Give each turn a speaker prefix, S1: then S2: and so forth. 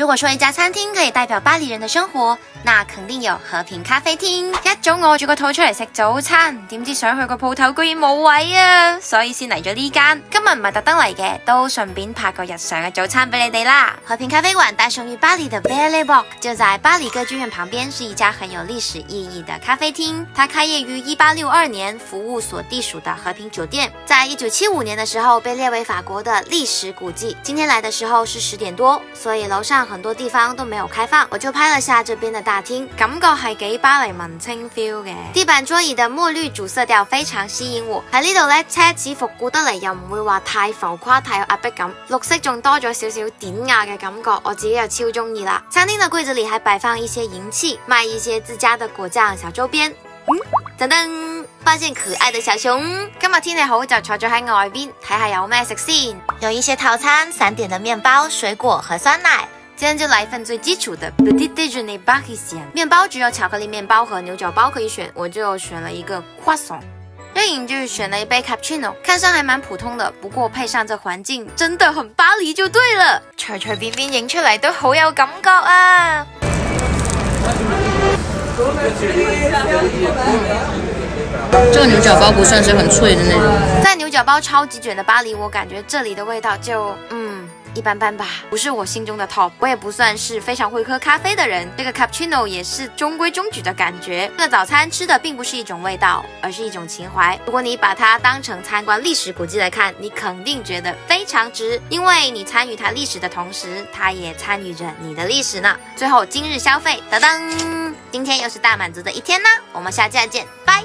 S1: 如果说一家餐厅可以代表巴黎人的生活，那肯定有和平咖啡厅。一早饿住个肚出嚟食早餐，点知想去个铺头居然冇位啊，所以先嚟咗呢间。今日唔系特登嚟嘅，都顺便拍个日常嘅早餐俾你哋啦。和平咖啡馆诞生于巴黎的 Valley b o k 就在巴黎歌剧院旁边，是一家很有历史意义的咖啡厅。它开业于一八六二年，服务所地属的和平酒店，在一九七五年的时候被列为法国的历史古迹。今天来的时候是十点多，所以楼上。很多地方都没有开放，我就拍了下这边的大厅，感觉系几巴黎文青 feel 嘅。地板桌椅的墨绿主色调非常吸引我，喺呢度呢，车子复古得嚟，又唔会话太浮夸，太有压迫感。绿色仲多咗少少典雅嘅感觉，我自己又超中意啦。餐厅的柜子里还摆放一些银器，卖一些自家的果酱小周边。噔噔，发现可爱的小熊。今日天气好，就坐咗喺外边睇下有咩食先。有一些套餐，散点的面包、水果和酸奶。今天就来一份最基础的 Petit Déjeuner a r i s i e n 面包，只有巧克力面包和牛角包可以选，我就选了一个 Croissant。热饮就是选了一杯 Cappuccino，看上还蛮普通的，不过配上这环境，真的很巴黎就对了。随随冰冰赢出来都好有感觉啊！
S2: 这个牛角包不算是很脆的那种，
S1: 在牛角包超级卷的巴黎，我感觉这里的味道就嗯。一般般吧，不是我心中的 top，我也不算是非常会喝咖啡的人。这个 cappuccino 也是中规中矩的感觉。这个早餐吃的并不是一种味道，而是一种情怀。如果你把它当成参观历史古迹来看，你肯定觉得非常值，因为你参与它历史的同时，它也参与着你的历史呢。最后今日消费，噔噔，今天又是大满足的一天呢。我们下期再见，拜。